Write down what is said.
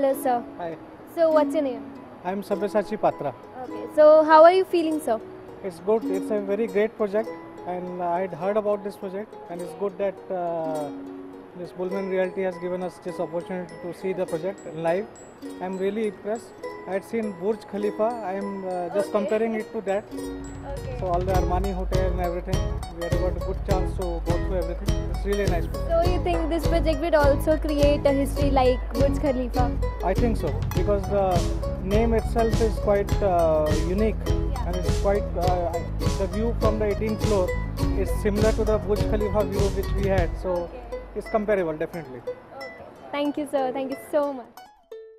Hello, sir. Hi, So, what's your name? I'm Sabyasachi Patra. Okay. So, how are you feeling, sir? It's good, it's a very great project, and I had heard about this project, and it's good that uh, this Bullmen Realty has given us this opportunity to see the project live. I'm really impressed. I had seen Burj Khalifa, I'm uh, just comparing it to that. Okay. So, all the Armani Hotel and everything, we had got a good chance to go. It's really nice. So, you think this project would also create a history like Burj Khalifa? I think so because the name itself is quite uh, unique and it's quite uh, the view from the 18th floor is similar to the Burj Khalifa view which we had so it's comparable definitely. Okay. Thank you, sir. Thank you so much.